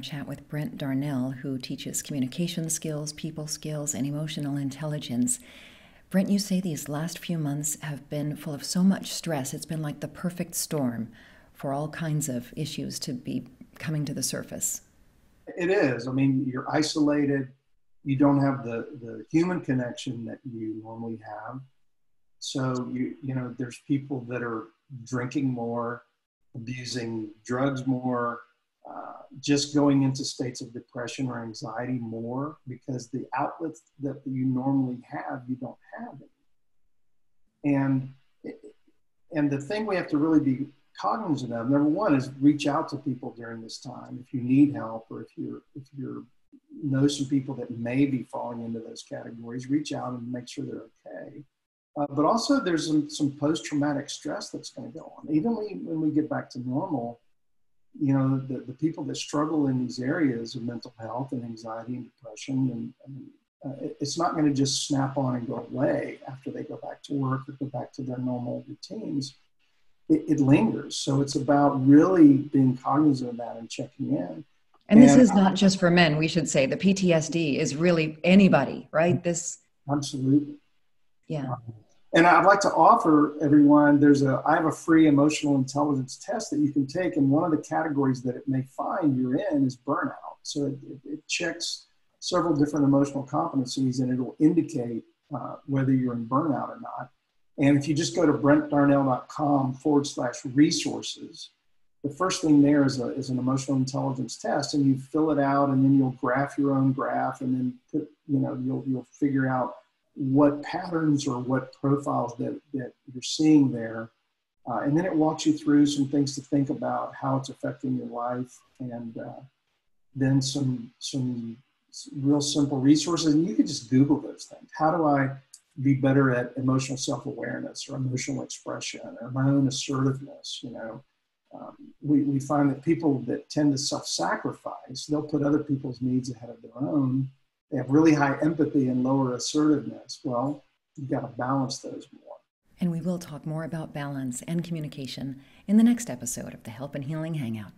chat with Brent Darnell, who teaches communication skills, people skills, and emotional intelligence. Brent, you say these last few months have been full of so much stress. It's been like the perfect storm for all kinds of issues to be coming to the surface. It is. I mean, you're isolated. You don't have the, the human connection that you normally have. So you you know, there's people that are drinking more, abusing drugs more, just going into states of depression or anxiety more because the outlets that you normally have, you don't have it. And and the thing we have to really be cognizant of number one is reach out to people during this time if you need help or if you're if you're know some people that may be falling into those categories reach out and make sure they're okay uh, but also there's some, some post-traumatic stress that's going to go on even when we get back to normal you know the, the people that struggle in these areas of mental health and anxiety and depression and, and uh, it's not going to just snap on and go away after they go back to work or go back to their normal routines it, it lingers. So it's about really being cognizant of that and checking in. And this and, is not just for men, we should say. The PTSD is really anybody, right? This absolutely. Yeah. Um, and I'd like to offer everyone there's a I have a free emotional intelligence test that you can take, and one of the categories that it may find you're in is burnout. So it, it, checks several different emotional competencies, and it'll indicate uh, whether you're in burnout or not. And if you just go to brentdarnell.com forward slash resources, the first thing there is, a, is an emotional intelligence test, and you fill it out, and then you'll graph your own graph, and then put, you know, you'll, you'll figure out what patterns or what profiles that, that you're seeing there. Uh, and then it walks you through some things to think about how it's affecting your life, and uh, then some, some real simple resources. And you can just Google those things. How do I be better at emotional self-awareness or emotional expression or my own assertiveness you know um, we, we find that people that tend to self-sacrifice they'll put other people's needs ahead of their own they have really high empathy and lower assertiveness. Well you've got to balance those more. And we will talk more about balance and communication in the next episode of the help and healing hangout